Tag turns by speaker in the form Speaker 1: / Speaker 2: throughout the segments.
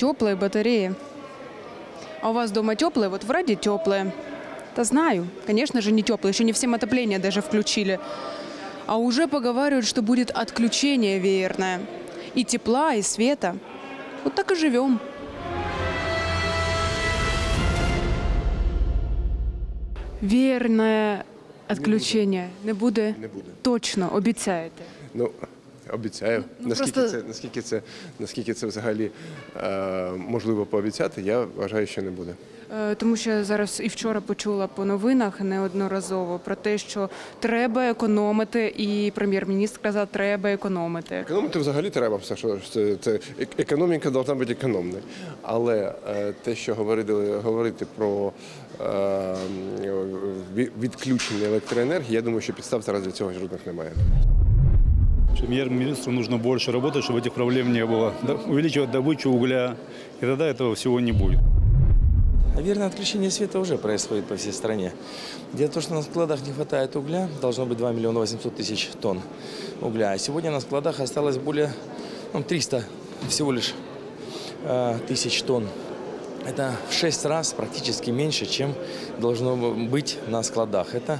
Speaker 1: Теплые батареи. А у вас дома теплые? Вот вроде теплые. Да знаю. Конечно же не теплые. Еще не всем отопление даже включили. А уже поговаривают, что будет отключение веерное. И тепла, и света. Вот так и живем. Веерне відключення не буде?
Speaker 2: Не буде.
Speaker 1: Точно, обіцяєте.
Speaker 2: Ну, обіцяю.
Speaker 1: Ну,
Speaker 2: наскільки,
Speaker 1: просто-
Speaker 2: це, наскільки, це, наскільки це взагалі е, можливо пообіцяти, я вважаю, що не буде.
Speaker 1: Е, Тому що я зараз і вчора почула по новинах неодноразово про те, що треба економити, і прем'єр-міністр казав, треба економити.
Speaker 2: Економити взагалі треба все, що це, це економіка повинна бути економною. Але е, те, що говорили, говорити про е, відключення електроенергії, я думаю, що підстав зараз для цього жодних немає.
Speaker 3: Премьер-министру нужно больше работать, чтобы этих проблем не было. Увеличивать добычу угля, и тогда этого всего не будет.
Speaker 4: Наверное, отключение света уже происходит по всей стране. Дело в том, что на складах не хватает угля, должно быть 2 миллиона 800 тысяч тонн угля. А сегодня на складах осталось более ну, 300 всего лишь э, тысяч тонн. Это в 6 раз практически меньше, чем должно быть на складах. Это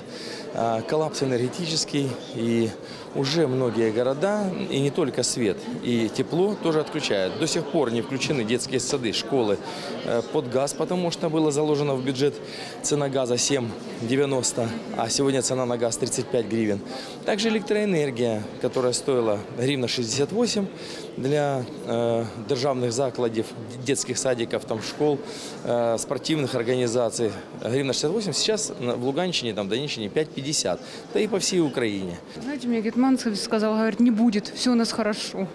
Speaker 4: э, коллапс энергетический, и уже многие города, и не только свет, и тепло тоже отключают. До сих пор не включены детские сады, школы э, под газ, потому что было заложено в бюджет цена газа 7,90, а сегодня цена на газ 35 гривен. Также электроэнергия, которая стоила гривна 68 для э, державных закладів, детских садиков, там, школ, э, спортивных организаций. Гривна 68, сейчас в Луганщине, там, Донеччине 5,50, да и по всей Украине.
Speaker 1: Знаете, мне Гетманцев сказал, говорит, не будет, все у нас хорошо.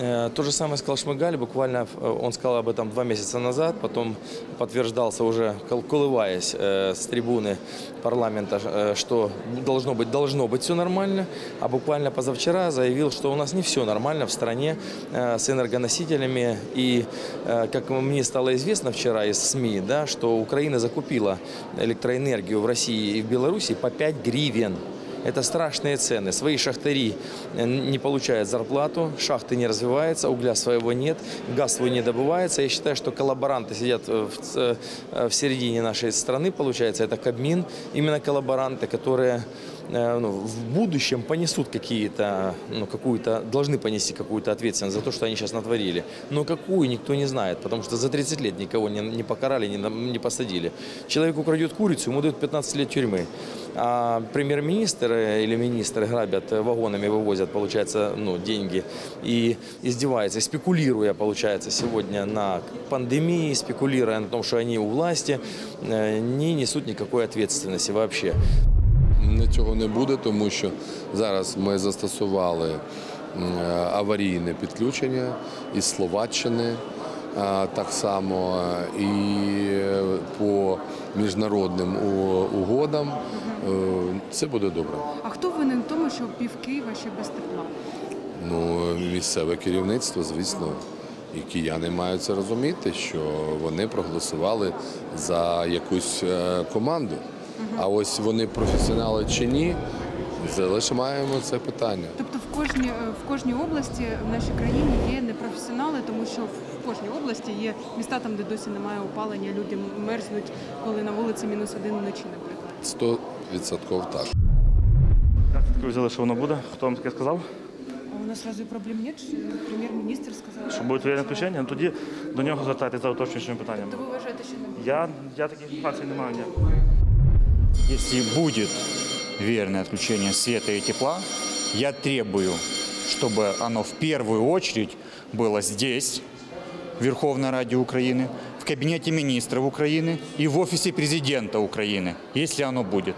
Speaker 4: Э, То же самое сказал Шмыгаль, буквально э, он сказал об этом два месяца назад, потом подтверждался уже, кол- колываясь э, с трибуны парламента, что должно быть, должно быть все нормально, а буквально позавчера заявил, что у нас не все нормально в стране с энергоносителями, и как мне стало известно вчера из СМИ, да, что Украина закупила электроэнергию в России и в Беларуси по 5 гривен. Это страшные цены. Свои шахтари э, не получают зарплату, шахты не развиваются, угля своего нет, газ свой не добывается. Я считаю, что коллаборанты сидят э, в, э, в середине нашей страны, получается, это Кабмин. Именно коллаборанты, которые ну, в будущем понесут какие-то, ну, какую-то, должны понести какую-то ответственность за то, что они сейчас натворили. Но какую, никто не знает, потому что за 30 лет никого не, не покарали, не, не посадили. Человек украдет курицу, ему дают 15 лет тюрьмы. А премьер-министр э, или министры грабят, э, вагонами вывозят, получается, ну, деньги и издеваются, спекулируя, получается, сегодня на пандемии, спекулируя на том, что они у власти, э, не несут никакой ответственности вообще.
Speaker 5: Не цього не буде, тому що зараз ми застосували е, аварійне підключення із Словаччини, е, так само е, і по міжнародним угодам. Це буде добре.
Speaker 1: А хто винен в тому, що пів Києва ще без тепла?
Speaker 5: Ну, місцеве керівництво, звісно, і кияни мають це розуміти, що вони проголосували за якусь команду. А ось вони професіонали чи ні, залишаємо це питання.
Speaker 1: Тобто в кожній, е, в кожній області в нашій країні є непрофесіонали, тому що в кожній області є міста там, де досі немає опалення, люди мерзнуть, коли на вулиці мінус один вночі, наприклад.
Speaker 5: Сто відсотків так.
Speaker 6: Як таке взяли, що воно буде? Хто вам таке сказав?
Speaker 1: А у нас разве проблем нет? Що Прем'єр-міністр сказав.
Speaker 6: Що буде воєнне включення? Ну тоді до нього звертайтеся за уточнюючими питаннями.
Speaker 1: То ви вважаєте, що не буде?
Speaker 6: Я, я таких інформацій не маю ніякої.
Speaker 7: Если будет верное отключение света и тепла, я требую, чтобы оно в первую очередь было здесь, в Верховной Раде Украины, в Кабинете министров Украины и в офисе президента Украины, если оно будет.